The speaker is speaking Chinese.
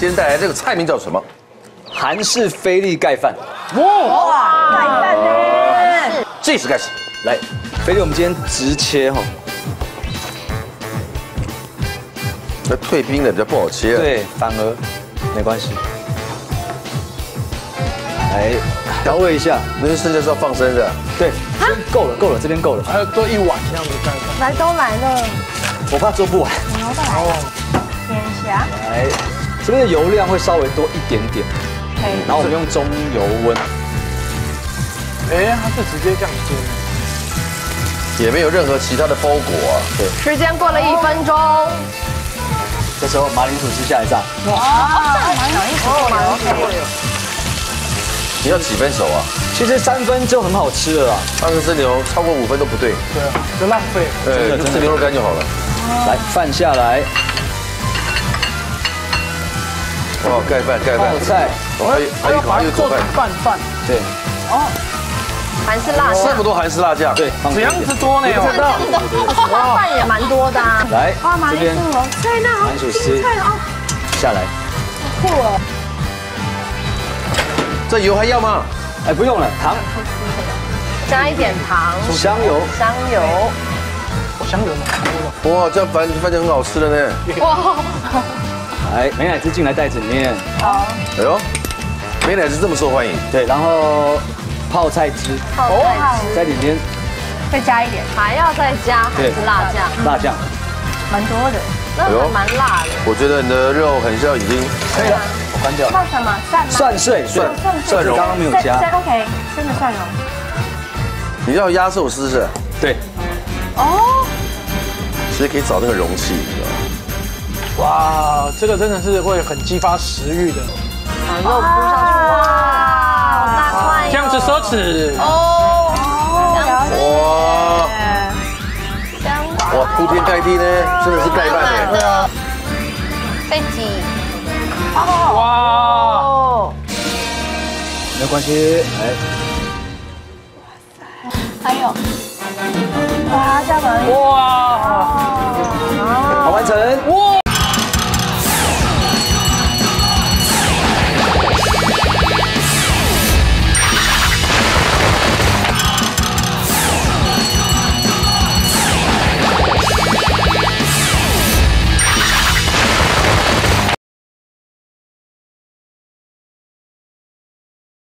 今天带来这个菜名叫什么？韩式菲力盖饭。哇，盖饭呢？计时开始。来，菲力我们今天直切哈。那退冰的比较不好切。对，反而没关系。来调味一下，那就剩下是要放生的。对，够了够了，这边够了。还要多一碗这样子盖饭。来都来了，我怕做不完。点一下，来，这边的油量会稍微多一点点，然后我们用中油温。哎，它是直接这样煎，也没有任何其他的包裹啊。对，时间过了一分钟，这时候马铃薯吃下来炸。哇，马铃薯马铃薯，你要几分熟啊？其实三分就很好吃了啦。二十只牛超过五分都不对。对啊，就浪费。对，就吃牛肉干就好了。来，饭下来。哇，盖饭盖饭。泡菜。还有还有还有做饭拌饭。对。哦。韩式辣酱。这么多韩式辣酱。对。这样子多呢，我知道。哇，饭也蛮多的。来，哇，马铃薯哦，对，那好马铃薯丝哦。下来。酷哦。这油还要吗？哎，不用了，糖。加一点糖。香油。香油。香油嘛。哇，这样饭饭就很好吃了呢。哇。来，美乃滋进来袋子里面。好。哎呦，美乃滋这么受欢迎。对，然后泡菜汁。泡菜汁在里面。再加一点，还要再加还是辣酱？辣酱。蛮多的，那还蛮辣的。我觉得你的肉很像已经可以了，我关掉。放什么蒜吗？蒜碎，蒜蒜蓉刚刚没有加。OK，真的蒜蓉。你要压寿司是？对。哦。其实可以找那个容器，你知道吗？哇这个真的是会很激发食欲的。把肉铺上去哇好大块这样子奢侈。哦哇。哇铺天盖地呢真的是盖饭诶对啊再挤。哇。没关系诶还有。滑加来哇。好完成。